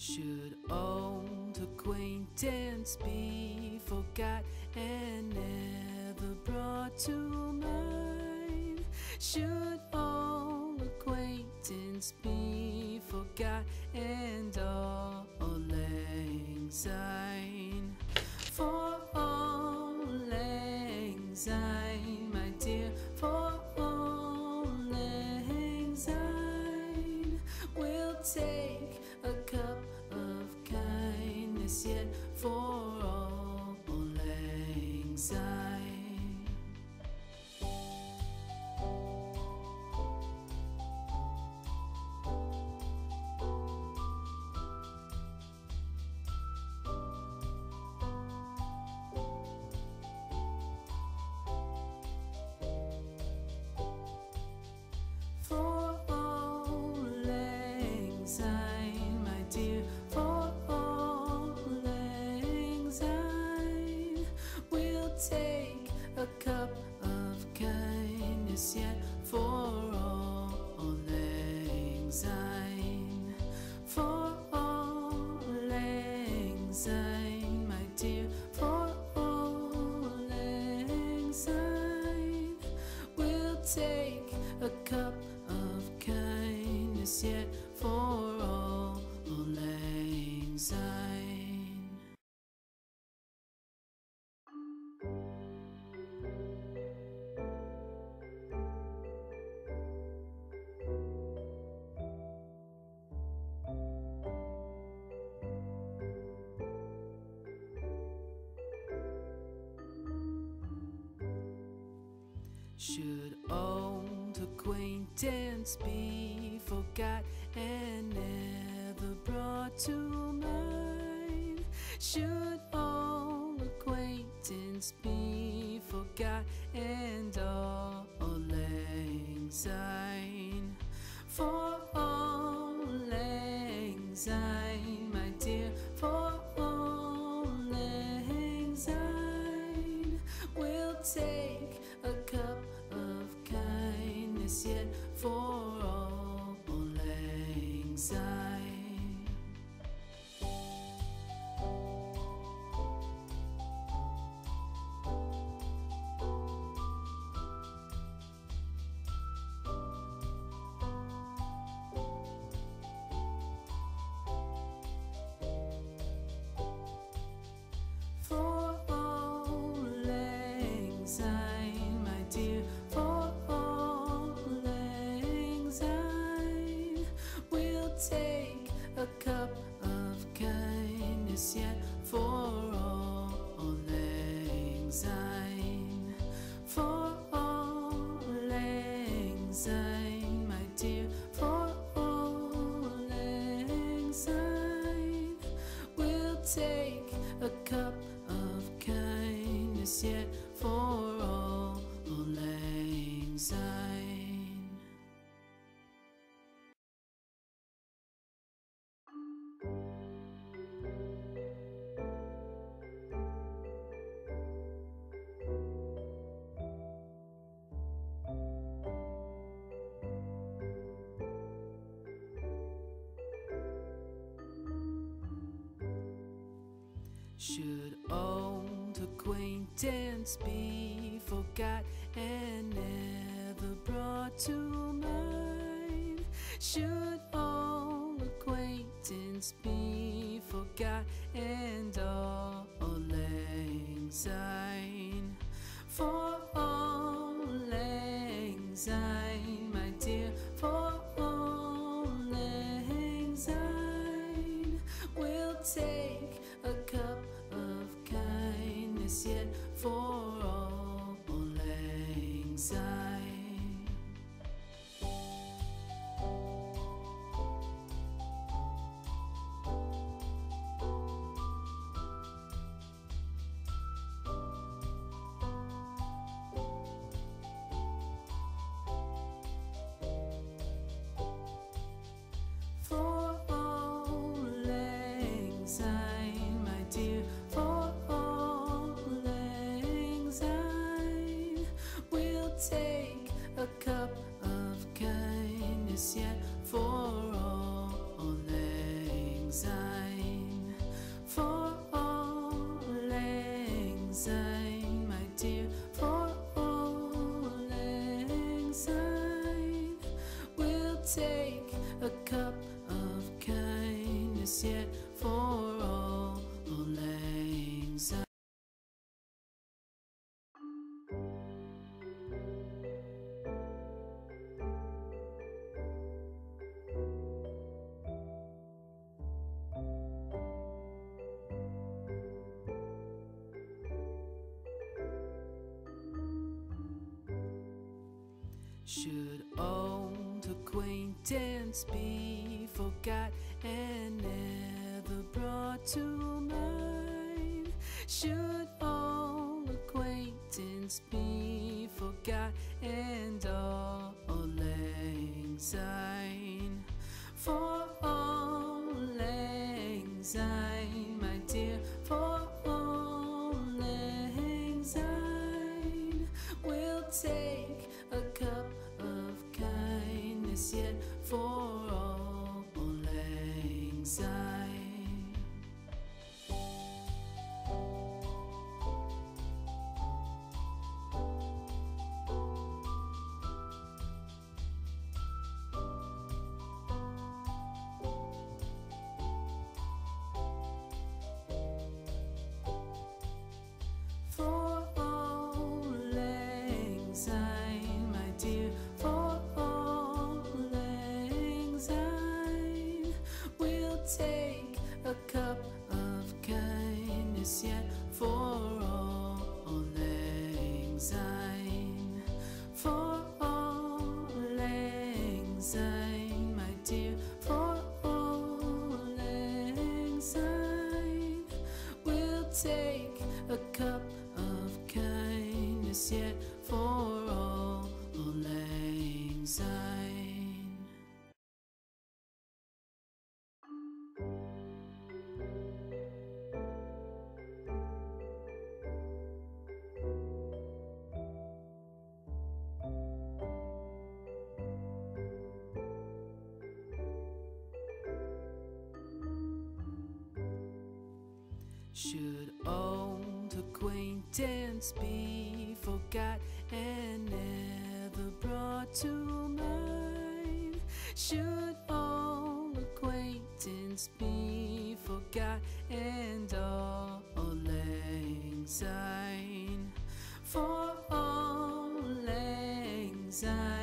Should old acquaintance be forgot and never brought to mind? Should old acquaintance be forgot and auld lang syne? For auld lang syne, cup of kindness yet for auld lang. Should old acquaintance be forgot and never brought to mind? Should all acquaintance be forgot and auld lang syne? For auld lang syne, take a cup of kindness yet for Should old acquaintance be forgot and never brought to mind? Should old acquaintance be forgot and auld lang lang syne for auld lang my dear, for auld lang. We'll take a cup of kindness yet for auld lang. Should old acquaintance be forgot and never brought to mind? Should old acquaintance be forgot and auld lang syne? For auld lang syne, lang cup of kindness yet for auld lang syne. Should old acquaintance be forgot and never brought to mind? Should old acquaintance be forgot and auld lang syne? For auld lang syne,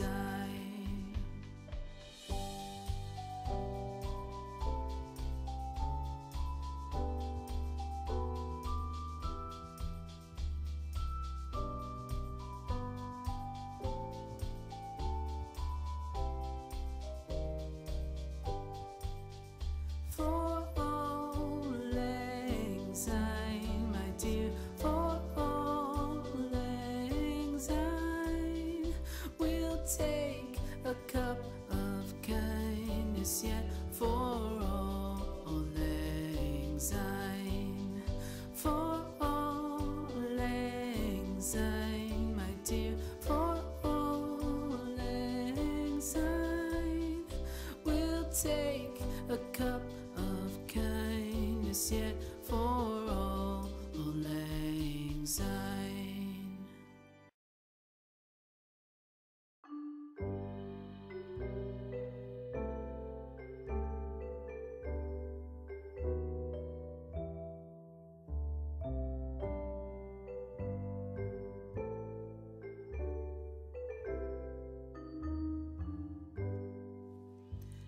lang take a cup of kindness yet for